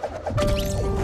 Música